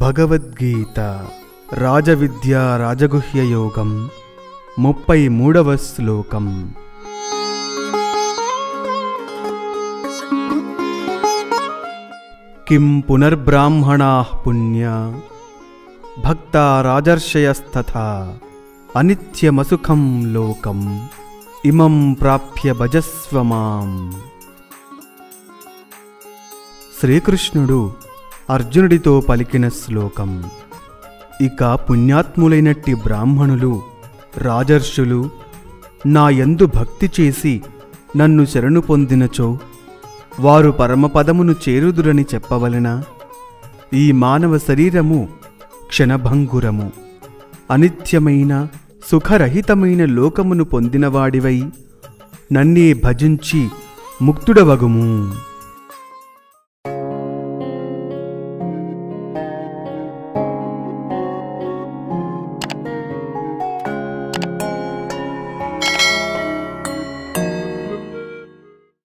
భగవద్గీత రాజవిద్యా రాజగుహ్య యోగం ముప్పై మూడవ శ్లోకం. కిం పునర్బ్రాహ్మణా పుణ్య భక్త రాజర్షయస్తథా అనిత్యమసుఖం లోకం ఇమం ప్రాప్య భజస్వ మాం. శ్రీకృష్ణుడు అర్జునుడితో పలికిన శ్లోకం. ఇక పుణ్యాత్ములైనట్టి బ్రాహ్మణులు రాజర్షులు నా యందు భక్తి చేసి నన్ను శరణు పొందినచో వారు పరమపదమును చేరుదురని చెప్పవలన? ఈ మానవ శరీరము క్షణభంగురము. అనిత్యమైన సుఖరహితమైన లోకమును పొందినవాడివై నన్నే భజించి ముక్తుడవగుము.